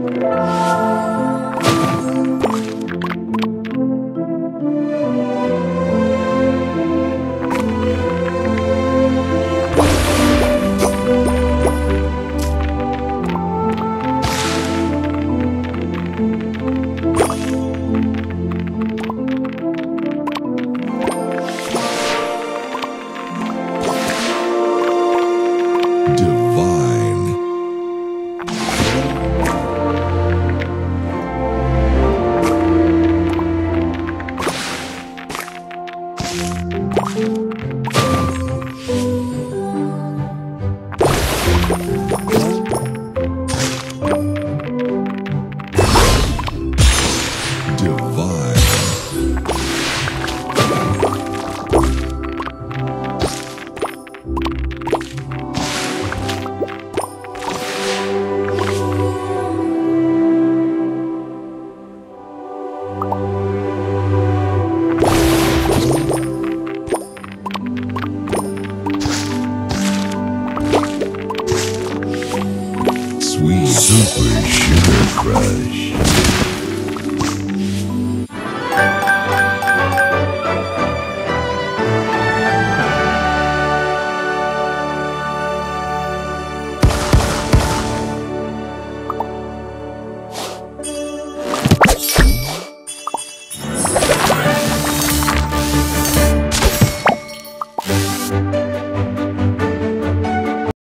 Divine. Super Sugar Crush.